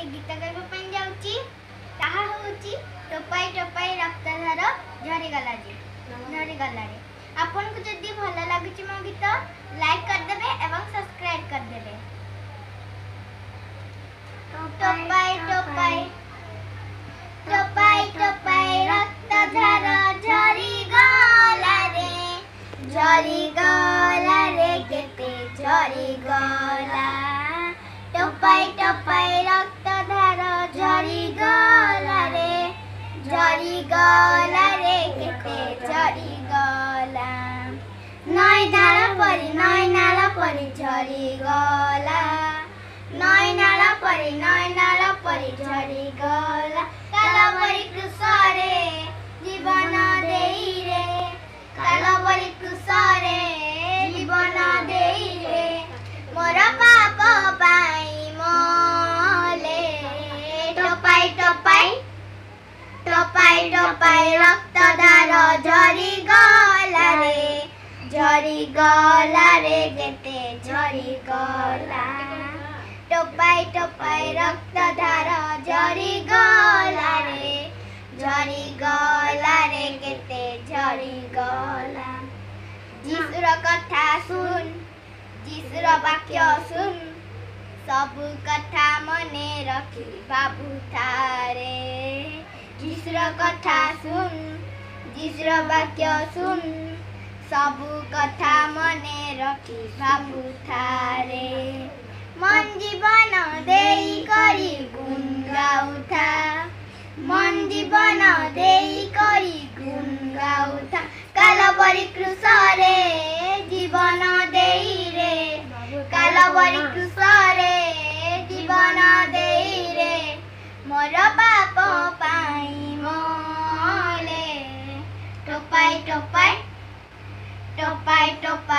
ମୋତେ ଗୀତ ଗାଇବା ପାଇଁ ଯାଉଛି ତାହା ହେଉଛି ଟୋପାଇ ଟୋପାଇ ରକ୍ତଧାର ଝରିଗଲା ଯେ ଝରିଗଲାରେ ଆପଣଙ୍କୁ ଯଦି ଭଲ ଲାଗୁଛି ମୋ ଗୀତ ଲାଇକ୍ କରିଦେବେ ଏବଂ ସବସ୍କ୍ରାଇବ୍ କରିଦେବେ ଟୋପାଇ গলা রেখেতে ঝরি গলা নয় নালা পরে নয় নালা পরে ঝরি গলা নয় নালা পরে নয় নালা পরে ঝরি গলা কালা পরে কৃষ্ণ পাই রক্তধার ঝরি গলারে ঝরি গলারে গেতে ঝরি গলা টোপাই টোপাই রক্তধার ঝরি গলারে ঝরি গলারে গেতে ঝরি গলা যিশুর কথা শুন যিশুর বাক্য শুন সব কথা মনে রাখি বাবু তারে कथा सुन जिज्र वाक्य सुन सबु कथा मने रखि बाबु थारे मन जीवन देई करी गुन था, मन जीवन देई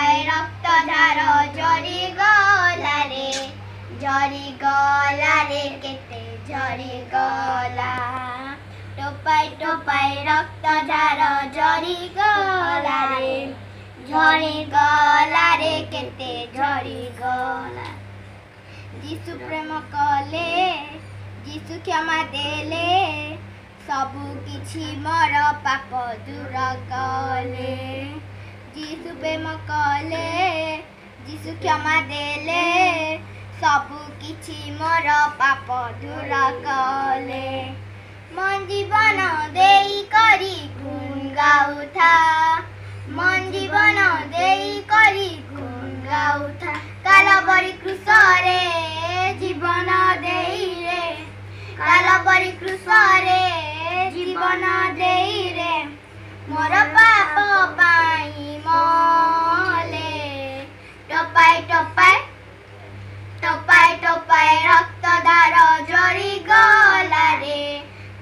হয় রক্ত ধারো জরি গলারে জরি গলারে কেটে জরি গলা টোপাই টোপাই রক্ত ধারো জরি গলারে ঝরি গলারে কেটে ঝরি গলা যিশু প্রেম কলে যিশু ক্ষমা দেলে সবু কিছু মর পাপ দূর কলে যিশু ପ୍ରେମ କଲେ যিଶୁ କ୍ଷମା ଦେଲେ ସବୁ କିଛି ମୋର ପାପ ଦୂର କଲେ ମୋ ଜୀବନ ଦେଇ କରି ଗୁଣ ଗାଉଥା ମୋ ଜୀବନ ଦେଇ କରି ଗୁଣ ଗାଉଥା କାଲବରି କୃଷରେ ଜୀବନ ଦେଇରେ କାଲବରି କୃଷରେ ଜୀବନ ଦେଇରେ ମୋର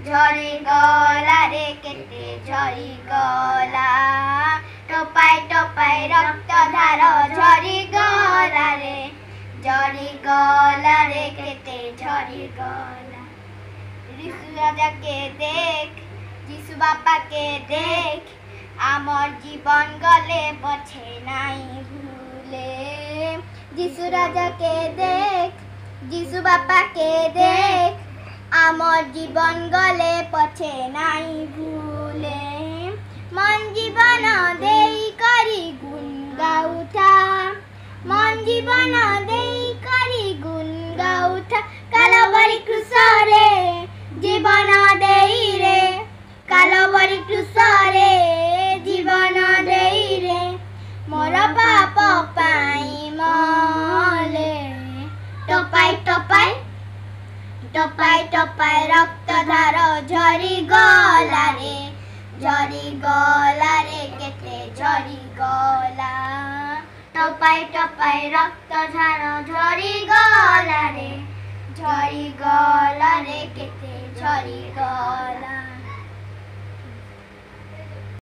ঝরি গলা রে কেটে ঝরি গলা টোপাই টোপাই রক্ত ধার ঝরি গলা রে ঝরি গলা রে কেটে ঝরি গলা দেখ যিশু বাপাকে দেখ আমার জীবন গলে বছে নাই ভুলে যিশু রাজাকে দেখ যিশু বাপাকে দেখ आमर जीवन गले पचे नाई भूले मन जीवन देई करी गुण गाउथा मन जीवन देई करी गुण गाउथा कालो बलि জরি গলা রেগেতে জরি গলা টপাই টপাই রক্ত ঝাড়ো ঝরি গলা রে ঝরি গলা রেগেতে ঝরি গলা